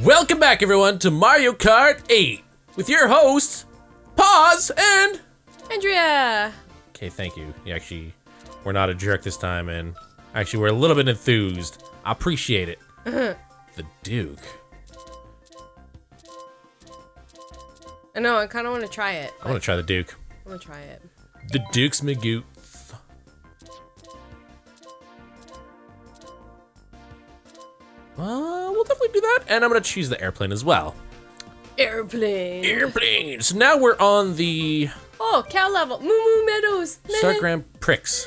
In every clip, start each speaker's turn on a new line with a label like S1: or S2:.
S1: Welcome back, everyone, to Mario Kart 8 with your hosts, Pause and.
S2: Andrea!
S1: Okay, thank you. You actually, we're not a jerk this time, and actually, we're a little bit enthused. I appreciate it. the Duke.
S2: I know, I kind of want to try it.
S1: I want to try the Duke.
S2: I want to try it.
S1: The Duke's Magoo. Uh, we'll definitely do that, and I'm gonna choose the airplane as well.
S2: Airplane.
S1: Airplane. So now we're on the
S2: Oh, cow level. Moo Moo Meadows.
S1: Start Grand Prix.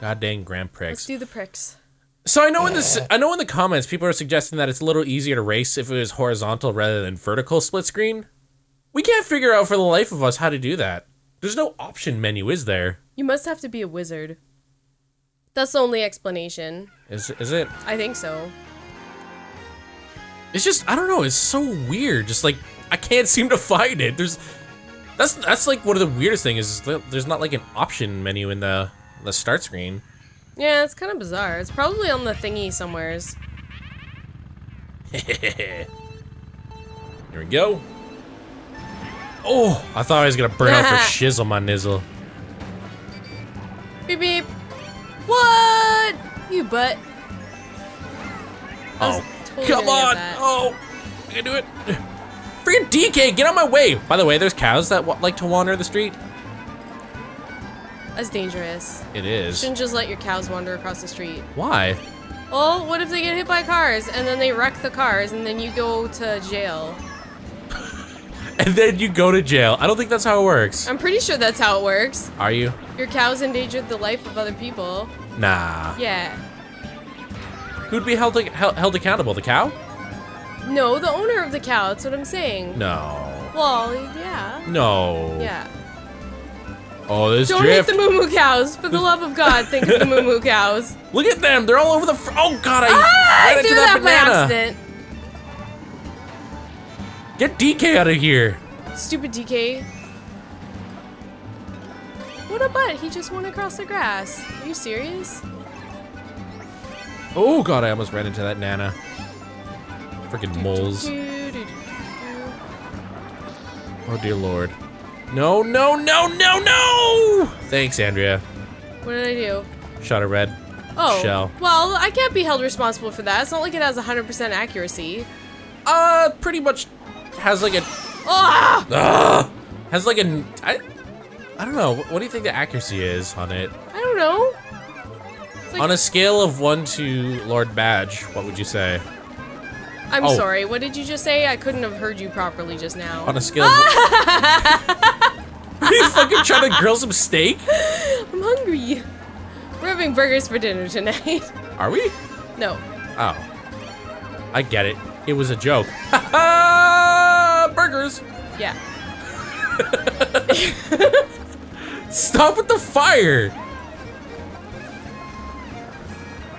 S1: God dang Grand
S2: Let's do the pricks.
S1: So I know in this, I know in the comments people are suggesting that it's a little easier to race if it was horizontal rather than vertical split screen. We can't figure out for the life of us how to do that. There's no option menu, is there?
S2: You must have to be a wizard. That's the only explanation.
S1: Is is it?
S2: I think so.
S1: It's just I don't know. It's so weird. Just like I can't seem to find it. There's that's that's like one of the weirdest things is there's not like an option menu in the the start screen.
S2: Yeah, it's kind of bizarre. It's probably on the thingy somewheres.
S1: Here we go. Oh, I thought I was gonna burn out for shizzle my nizzle.
S2: Beep beep. What? You butt.
S1: Oh, come on! Oh, I can do it. Freaking DK, get on my way! By the way, there's cows that like to wander the street.
S2: That's dangerous.
S1: It is.
S2: You shouldn't just let your cows wander across the street.
S1: Why?
S2: Well, what if they get hit by cars and then they wreck the cars and then you go to jail?
S1: And then you go to jail. I don't think that's how it works.
S2: I'm pretty sure that's how it works.
S1: Are you?
S2: Your cows endangered the life of other people.
S1: Nah.
S2: Yeah.
S1: Who'd be held, held held accountable? The cow?
S2: No, the owner of the cow, that's what I'm saying.
S1: No.
S2: Well, yeah.
S1: No.
S2: Yeah.
S1: Oh, this
S2: Don't
S1: drift.
S2: hit the moo moo cows. For the love of God, think of the moo moo cows.
S1: Look at them. They're all over the. Oh God! I
S2: Ah,
S1: ran
S2: I
S1: into that
S2: that by accident.
S1: Get DK out of here.
S2: Stupid DK. What a butt. He just went across the grass. Are you serious?
S1: Oh God! I almost ran into that nana. Freaking moles. Oh dear lord. No, no, no, no, no! Thanks, Andrea.
S2: What did I do?
S1: Shot a red.
S2: Oh.
S1: Shell.
S2: Well, I can't be held responsible for that. It's not like it has 100% accuracy.
S1: Uh, pretty much has like a.
S2: Ah!
S1: Ugh, has like a. I, I don't know. What do you think the accuracy is on it?
S2: I don't know.
S1: On a scale of one to Lord Badge, what would you say?
S2: I'm
S1: oh.
S2: sorry. What did you just say? I couldn't have heard you properly just now.
S1: On a scale of. Are you fucking trying to grill some steak?
S2: I'm hungry. We're having burgers for dinner tonight.
S1: Are we?
S2: no.
S1: Oh. I get it. It was a joke. Burgers!
S2: Yeah.
S1: Stop with the fire!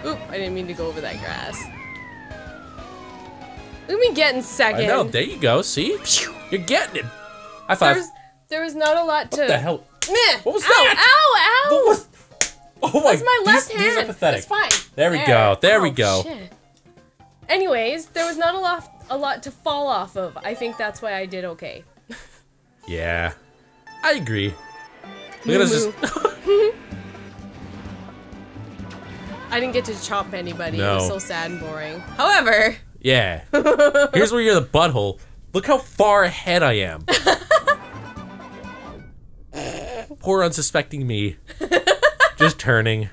S2: Oop, I didn't mean to go over that grass. Look at me getting second.
S1: I know, there you go, see? You're getting it. High
S2: There
S1: five.
S2: was, there was not a lot to.
S1: What the hell?
S2: Meh.
S1: What was
S2: ow,
S1: that?
S2: Ow, ow!
S1: What was... Oh my,
S2: That's my left
S1: these,
S2: hand.
S1: These are pathetic.
S2: It's fine.
S1: There we go, there we
S2: Oh,
S1: go.
S2: Shit. Anyways, there was not a lot, a lot to fall off of. I think that's why I did okay.
S1: Yeah. I agree. Look at us just...
S2: I didn't get to chomp anybody. It was
S1: No.
S2: so sad and boring. However,
S1: Yeah. Here's where you're the butthole. Look how far ahead I am. Poor unsuspecting me. Just turning.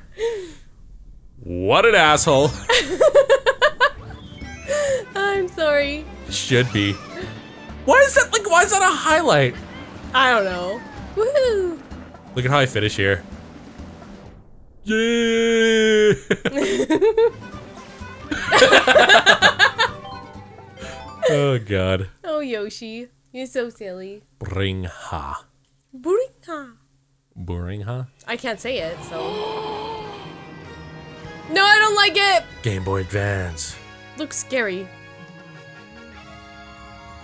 S1: What an asshole.
S2: I'm sorry.
S1: Should be. Why is that like why is that a highlight?
S2: I don't know. Woohoo!
S1: Look at how I finish here. Yeah. oh god.
S2: Oh, Yoshi. You're so silly.
S1: Bring ha. Boring, huh?
S2: I can't say it, so. No, I don't like it!
S1: Game Boy Advance.
S2: Looks scary.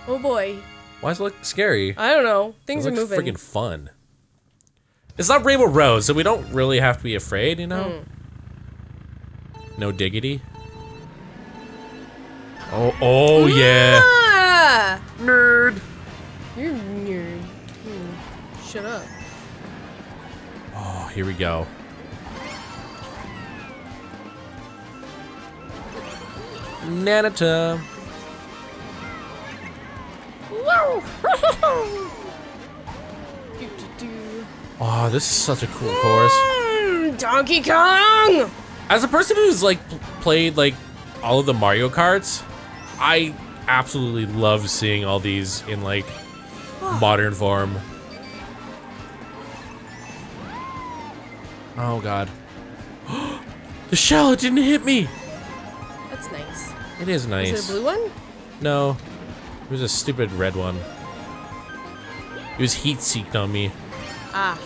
S2: Oh boy.
S1: Why does it look scary?
S2: I don't know.
S1: It
S2: Things are
S1: looks
S2: moving.
S1: freaking fun. It's not Rainbow Road, so we don't really have to be afraid, you know?
S2: Hmm.
S1: No diggity. Oh, oh yeah.
S2: Ah!
S1: Nerd.
S2: You're nerd. Hmm. Shut up.
S1: Oh, here we go. Nanata.
S2: Do, do, do.
S1: Oh, this is such a cool course.
S2: Mm, Donkey Kong!
S1: As a person who's like played like all of the Mario Karts, I absolutely love seeing all these in like modern form. Oh god. the shell it didn't hit me.
S2: That's nice.
S1: It is nice.
S2: Is it a blue one?
S1: No. It was a stupid red one. It was heat seeked on me.
S2: Ah.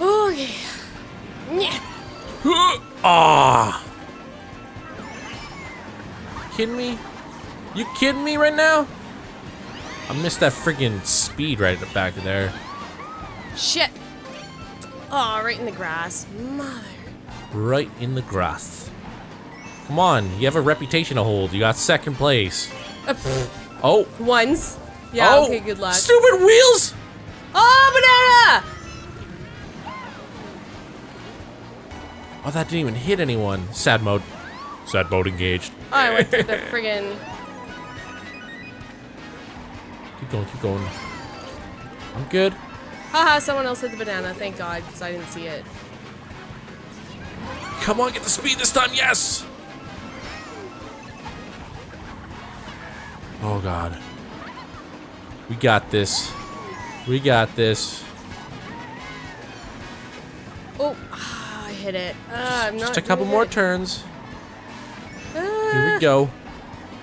S2: Okay. Yeah.
S1: Ah! Kidding me? You kidding me right now? I missed that freaking speed right at the back of there.
S2: Shit. Oh, right in the grass. Mother.
S1: Right in the grass. Come on, you have a reputation to hold. You got second place.
S2: Uh.
S1: Oh.
S2: Once. Yeah,
S1: oh,
S2: okay, good luck.
S1: Stupid wheels!
S2: Oh, banana!
S1: Oh, that didn't even hit anyone. Sad mode. Sad mode engaged.
S2: Oh, I went through the friggin'
S1: Keep going, keep going. I'm good.
S2: Haha, someone else hit the banana. Thank God, because I didn't see it.
S1: Come on, get the speed this time, yes! Oh god. We got this. We got this.
S2: Oh, ah, I hit it. Ah, I'm
S1: Just a couple more
S2: it.
S1: turns. Here
S2: Ah,
S1: we go.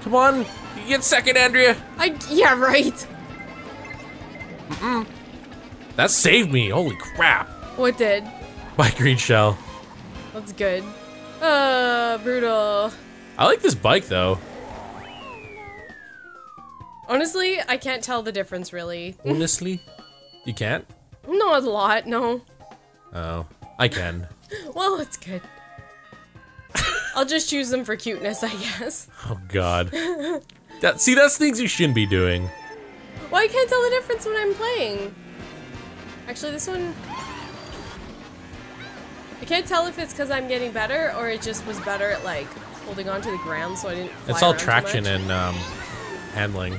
S1: Come on, you get second, Andrea.
S2: I yeah right.
S1: That saved me. Holy crap.
S2: What did?
S1: My green shell.
S2: That's good. Uh, brutal.
S1: I like this bike though.
S2: Honestly, I can't tell the difference really.
S1: Honestly, you can't.
S2: Not a lot, no.
S1: Oh, I can.
S2: Well, it's good. I'll just choose them for cuteness, I guess.
S1: Oh god. That, see, that's things you shouldn't be doing.
S2: Well, I can't tell the difference when I'm playing. Actually, this one... I can't tell if it's because I'm getting better or it just was better at, like, holding onto the ground so I didn't fly
S1: It's all traction and um, handling.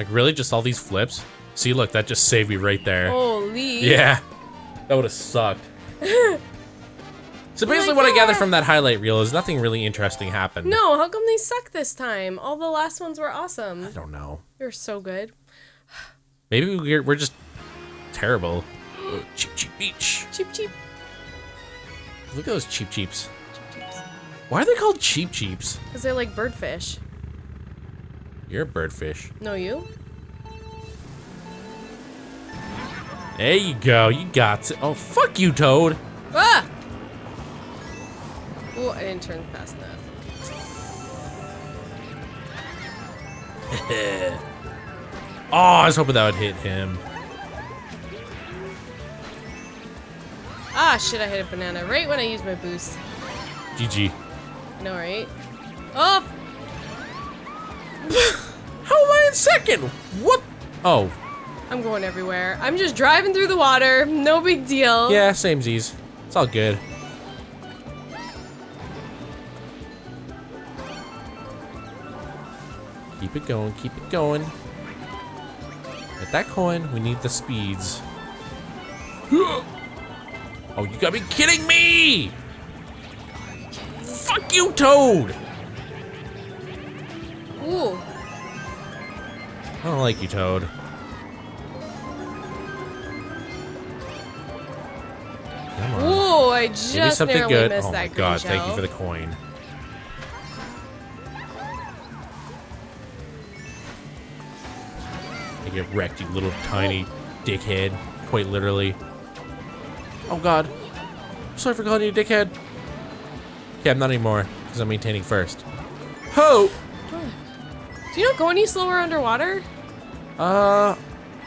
S1: Like really, just all these flips? See, look, that just saved me right there.
S2: Holy.
S1: Yeah, that would have sucked. so basically, oh what I
S2: God.
S1: gathered from that highlight reel is nothing really interesting happened.
S2: No, how come they suck this time? All the last ones were awesome.
S1: I don't know.
S2: They're so good.
S1: Maybe we're, we're just terrible. Oh, Cheep, Cheep Beach.
S2: Cheap, cheap.
S1: Look at those Cheep Cheeps.
S2: Cheep Cheeps.
S1: Why are they called Cheep Cheeps?
S2: Because they're like birdfish.
S1: You're a birdfish.
S2: No, you?
S1: There you go. You got it. Oh, fuck you, Toad.
S2: Ah! Oh, I didn't turn fast enough.
S1: Oh, I was hoping that would hit him.
S2: Ah, shit, I hit a banana right when I used my boost.
S1: GG.
S2: No, right? Oh!
S1: In second? What? Oh,
S2: I'm going everywhere. I'm just driving through the water. No big deal.
S1: yeah, same Z's. It's all good. Keep it going, keep it going. Get that coin, we need the speeds. Oh, you gotta be kidding me! Fuck you, Toad! Don't like you, Toad. Come on.
S2: Ooh, I
S1: Give me
S2: just
S1: something
S2: narrowly
S1: good.
S2: missed
S1: Oh
S2: that
S1: my
S2: green
S1: god, thank you for the coin. I get wrecked, you little tiny dickhead. Quite literally. Oh god. Sorry for calling you a dickhead. Okay, I'm not anymore, because I'm maintaining first. Ho!
S2: Do you not go any slower underwater?
S1: Uh,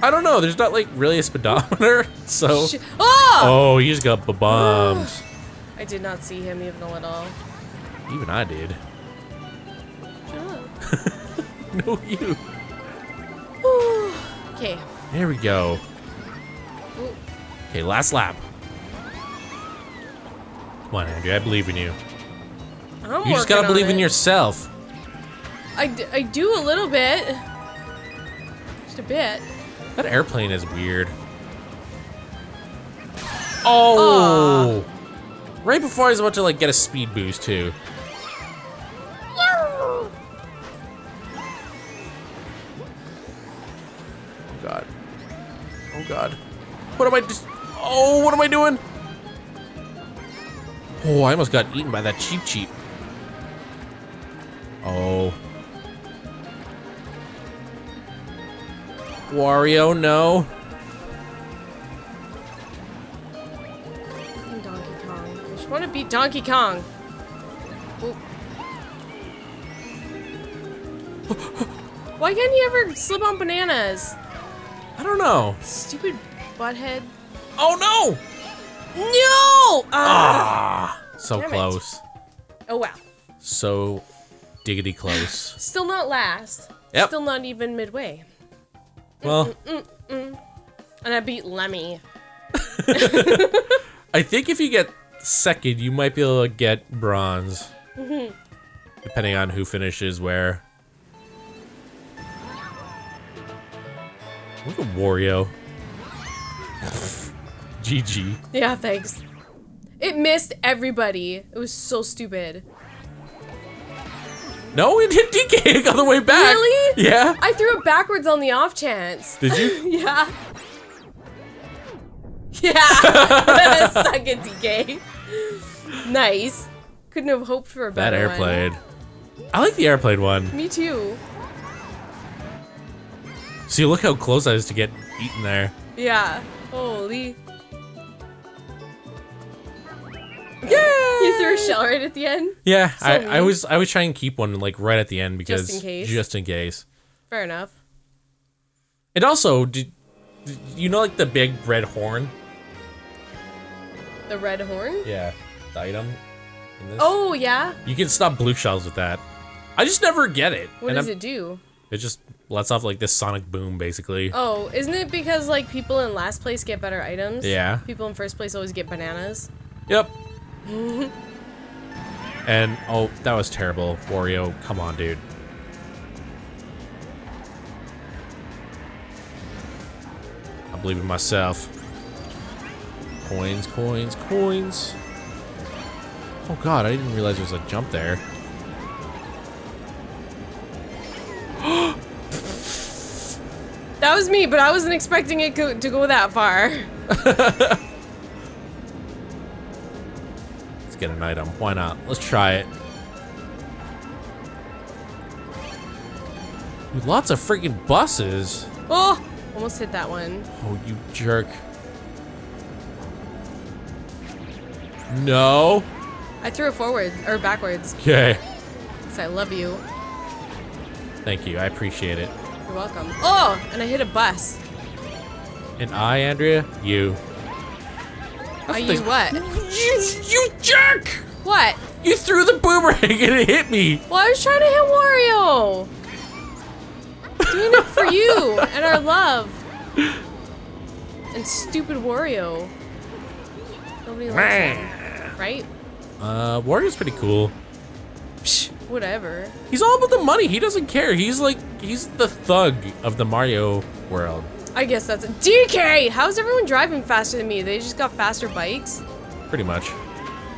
S1: I don't know. There's not like really a speedometer, so.
S2: Sh- oh!
S1: Oh, you just got bummed.
S2: I did not see him even a little.
S1: Even I did. No, you.
S2: Okay.
S1: There we go.
S2: Ooh.
S1: Okay, last lap. Come on, Andrea. I believe in you.
S2: I'm
S1: You just gotta believe in
S2: it.
S1: yourself.
S2: I, d- I do a little bit. Just a bit.
S1: That airplane is weird. Oh! Right before I was about to like get a speed boost too. Oh god. Oh god. What am I just Oh, what am I doing? Oh, I almost got eaten by that Cheep Cheep. Oh. Wario, no.
S2: Donkey Kong. I just want to beat Donkey Kong. Why can't he ever slip on bananas?
S1: I don't know.
S2: Stupid butthead.
S1: Oh no!
S2: No!
S1: Ah,
S2: Ah!
S1: so
S2: Damn it.
S1: close.
S2: Oh wow.
S1: So diggity close.
S2: Still not last.
S1: Yep.
S2: Still not even midway.
S1: Well,
S2: And I beat Lemmy.
S1: I think if you get second, you might be able to get bronze. Mm-hmm. Depending on who finishes where. Look at Wario. GG.
S2: Yeah, thanks. It missed everybody. It was so stupid.
S1: No, it hit DK. Got the way back.
S2: Really?
S1: Yeah.
S2: I threw it backwards on the off chance.
S1: Did you?
S2: Yeah. Yeah. Suck it, DK. Nice. Couldn't have hoped for a better That
S1: airplane. I like the airplane one.
S2: one. Me too.
S1: See, look how close I was to get eaten there.
S2: Yeah. Holy. Yeah. You threw a shell right at the end.
S1: Yeah, I, I
S2: mean.
S1: was I was trying to keep one like right at the end because just
S2: in case.
S1: just in case.
S2: Fair enough.
S1: And also, did, did you know like the big red horn?
S2: The red horn.
S1: Yeah, the item. In this?
S2: Oh yeah.
S1: you can stop blue shells with that. I just never get it.
S2: What
S1: and
S2: does
S1: I'm-
S2: it do?
S1: It just lets off like this sonic boom, basically.
S2: Oh, isn't it because like people in last place get better items?
S1: Yeah.
S2: People in first place always get bananas.
S1: Yep. and oh, that was terrible, Wario. Come on, dude. I believe in myself. Coins, coins, coins. Oh god, I didn't realize there was a jump there.
S2: That was me, but I wasn't expecting it go- to go that far.
S1: get an item. Why not? Let's try it. Ooh, Lots of freaking buses.
S2: Oh, almost hit that one.
S1: Oh, you jerk. No.
S2: I threw it forward or backwards
S1: Okay.
S2: because I love you.
S1: Thank you. I appreciate it.
S2: You're welcome. Oh, and I hit a bus.
S1: And I, Andrea, you.
S2: Are you what?
S1: You, you jerk!
S2: What?
S1: You threw the boomerang and it hit me.
S2: Well, I was trying to hit Wario. Doing it for you and our love. And stupid Wario. Nobody likes him, right?
S1: Uh, Wario's pretty cool.
S2: Psh, whatever.
S1: He's all about the money. He doesn't care. He's like, he's the thug of the Mario world.
S2: I guess that's a DK. How's everyone driving faster than me? They just got faster bikes.
S1: Pretty much.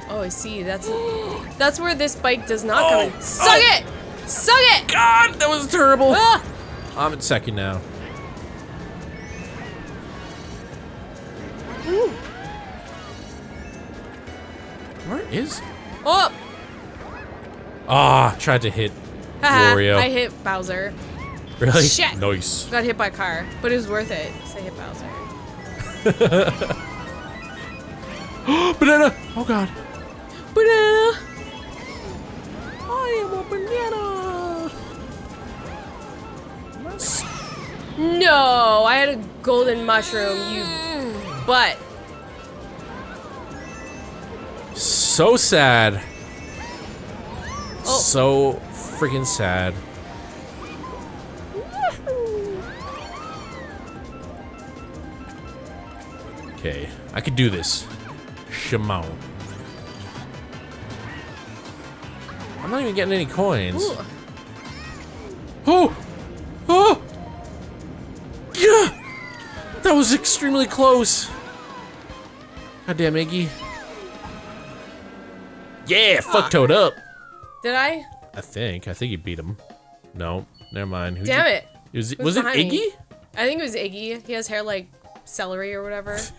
S2: Oh, I see. That's that's where this bike does not
S1: Oh,
S2: come in. Suck
S1: oh.
S2: it! Suck it!
S1: God, that was terrible.
S2: Ah!
S1: I'm in second now. Where is?
S2: Oh!
S1: Ah, tried to hit. Wario.
S2: I hit Bowser.
S1: Really?
S2: Shit.
S1: Nice.
S2: Got hit by a car, but it was worth it. So I hit Bowser.
S1: banana. Oh God.
S2: Banana!
S1: I am a banana.
S2: No, I had a golden mushroom, you butt.
S1: So sad.
S2: Oh.
S1: So freaking sad. Okay, I could do this. Shimon. I'm not even getting any coins.
S2: Ooh.
S1: Oh! Oh! Yeah! That was extremely close. God damn, Iggy. Yeah, fuck Toad up.
S2: Did I?
S1: I think. I think you beat him. No, never mind. Who'd
S2: Damn
S1: you-
S2: it.
S1: Was it, was it
S2: behind me?
S1: Iggy?
S2: I think it was Iggy. He has hair like celery or whatever.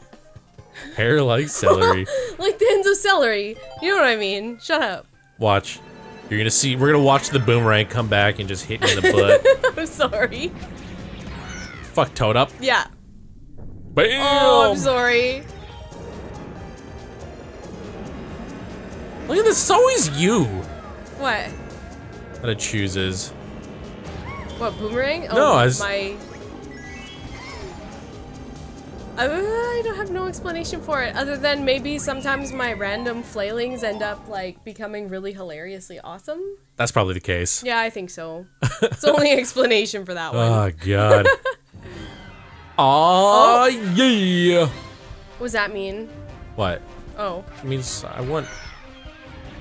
S1: Hair like celery.
S2: like the ends of celery. You know what I mean? Shut up.
S1: Watch. You're gonna see. We're gonna watch the boomerang come back and just hit you in the butt.
S2: I'm sorry.
S1: Fuck Toad up.
S2: Yeah.
S1: Bam!
S2: Oh, I'm sorry.
S1: Look at this. It's always you
S2: What?
S1: that it chooses.
S2: What, boomerang? Oh,
S1: No, I was-
S2: my... I, I don't have no explanation for it, other than maybe sometimes my random flailings end up, like, becoming really hilariously awesome.
S1: That's probably the case.
S2: Yeah, I think so. It's the only explanation for that one.
S1: Oh god. Aw, ah, oh. yeah.
S2: what does that mean?
S1: What?
S2: Oh,
S1: It means I won.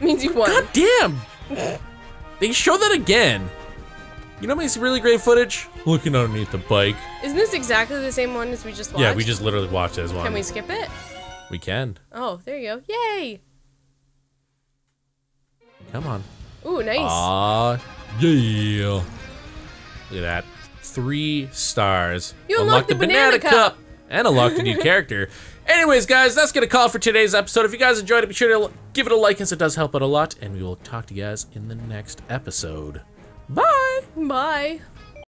S2: means you won.
S1: God damn! they show that again. You know, makes really great footage. Looking underneath the bike.
S2: Isn't this exactly the same one as we just watched?
S1: Yeah, we just literally watched it as one.
S2: Can we skip it?
S1: We can.
S2: Oh, there you go. Yay!
S1: Come on.
S2: Ooh, nice.
S1: Aw, yeah. Look at that. Three stars.
S2: You unlocked the banana cup.
S1: And unlocked a new character. Anyways, guys, that's gonna call for today's episode. If you guys enjoyed it, be sure to give it a like, as it does help out a lot. And we will talk to you guys in the next episode. Bye.
S2: Bye.